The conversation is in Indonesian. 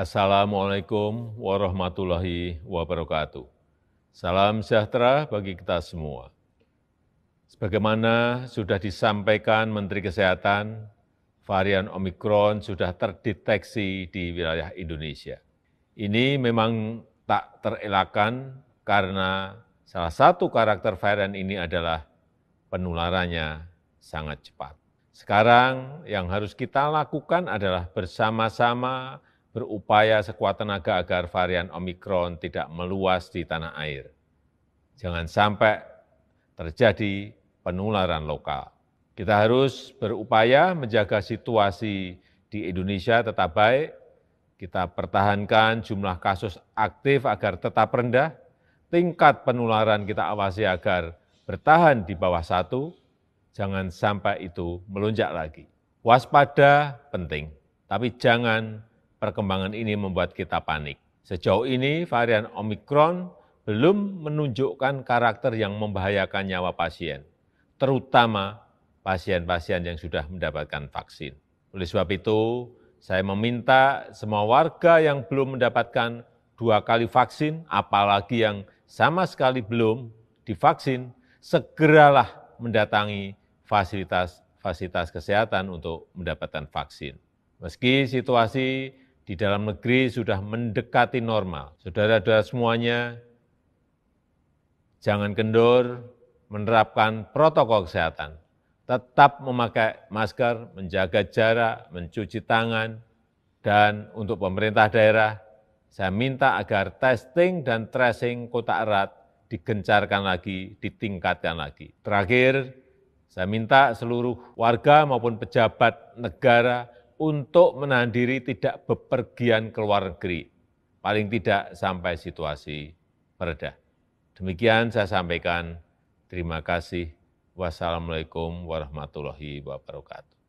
Assalamualaikum warahmatullahi wabarakatuh. Salam sejahtera bagi kita semua. Sebagaimana sudah disampaikan Menteri Kesehatan, varian Omikron sudah terdeteksi di wilayah Indonesia. Ini memang tak terelakkan karena salah satu karakter varian ini adalah penularannya sangat cepat. Sekarang yang harus kita lakukan adalah bersama-sama berupaya sekuat tenaga agar varian Omikron tidak meluas di tanah air. Jangan sampai terjadi penularan lokal. Kita harus berupaya menjaga situasi di Indonesia tetap baik, kita pertahankan jumlah kasus aktif agar tetap rendah, tingkat penularan kita awasi agar bertahan di bawah satu, jangan sampai itu melonjak lagi. Waspada penting, tapi jangan perkembangan ini membuat kita panik. Sejauh ini varian Omikron belum menunjukkan karakter yang membahayakan nyawa pasien, terutama pasien-pasien yang sudah mendapatkan vaksin. Oleh sebab itu, saya meminta semua warga yang belum mendapatkan dua kali vaksin, apalagi yang sama sekali belum divaksin, segeralah mendatangi fasilitas-fasilitas kesehatan untuk mendapatkan vaksin. Meski situasi di dalam negeri sudah mendekati normal, saudara-saudara semuanya, jangan kendor menerapkan protokol kesehatan, tetap memakai masker, menjaga jarak, mencuci tangan, dan untuk pemerintah daerah, saya minta agar testing dan tracing kota erat digencarkan lagi, ditingkatkan lagi. Terakhir, saya minta seluruh warga maupun pejabat negara untuk menahan diri tidak bepergian ke luar negeri, paling tidak sampai situasi mereda. Demikian saya sampaikan. Terima kasih. Wassalamualaikum warahmatullahi wabarakatuh.